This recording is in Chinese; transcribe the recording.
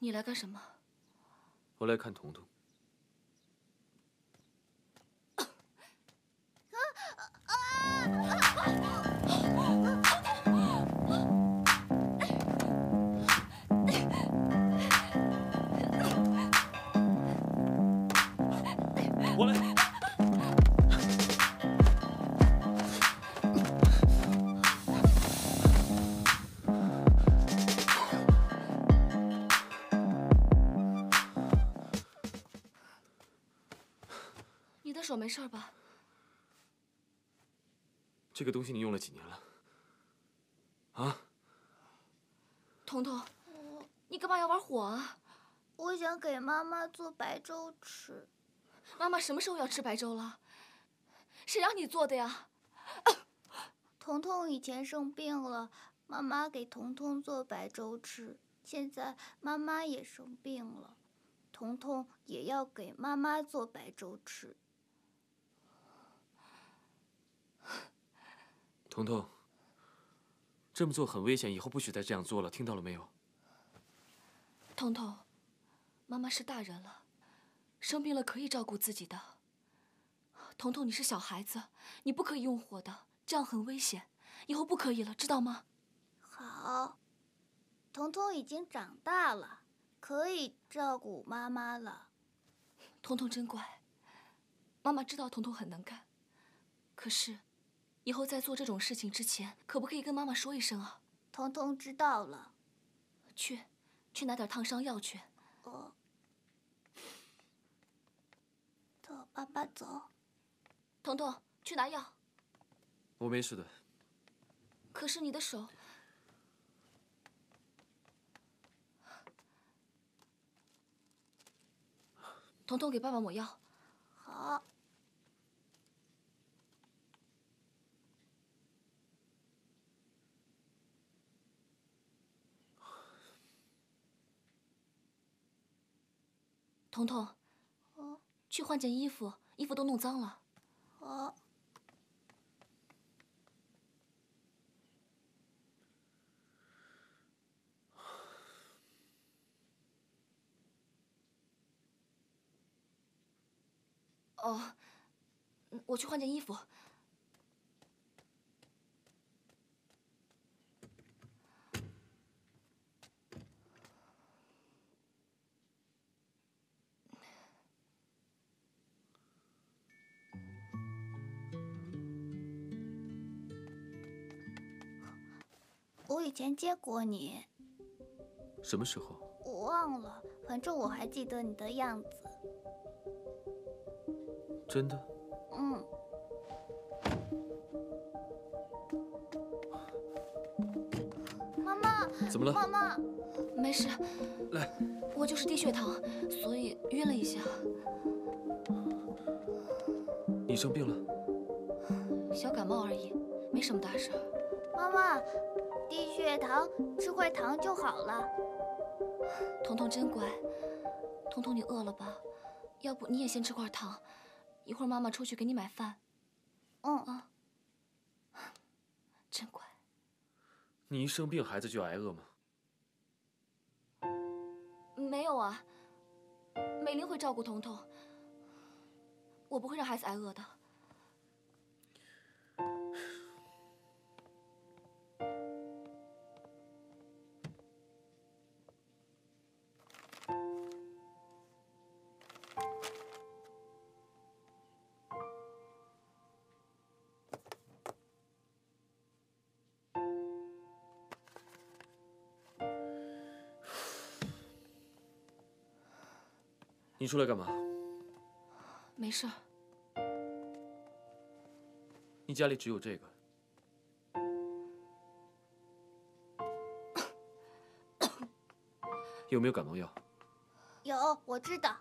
你来干什么？我来看彤彤。我来。手没事吧？这个东西你用了几年了？啊？彤彤，你干嘛要玩火啊？我想给妈妈做白粥吃。妈妈什么时候要吃白粥了？谁让你做的呀？彤彤以前生病了，妈妈给彤彤做白粥吃。现在妈妈也生病了，彤彤也要给妈妈做白粥吃。彤彤，这么做很危险，以后不许再这样做了，听到了没有？彤彤，妈妈是大人了，生病了可以照顾自己的。彤彤，你是小孩子，你不可以用火的，这样很危险，以后不可以了，知道吗？好，彤彤已经长大了，可以照顾妈妈了。彤彤真乖，妈妈知道彤彤很能干，可是。以后在做这种事情之前，可不可以跟妈妈说一声啊？彤彤知道了。去，去拿点烫伤药去。哦。走，爸爸走。彤彤，去拿药。我没事的。可是你的手……彤彤，给爸爸抹药。好。彤彤，去换件衣服，衣服都弄脏了。哦。哦，我去换件衣服。我以前接过你，什么时候？我忘了，反正我还记得你的样子。真的？嗯。妈妈，怎么了？妈妈，没事。来，我就是低血糖，所以晕了一下。你生病了？小感冒而已，没什么大事。妈妈。低血糖，吃块糖就好了。彤彤真乖。彤彤，你饿了吧？要不你也先吃块糖，一会儿妈妈出去给你买饭。嗯啊，真乖。你一生病，孩子就挨饿吗？没有啊，美玲会照顾彤彤，我不会让孩子挨饿的。你出来干嘛？没事。你家里只有这个？有没有感冒药？有，我知道。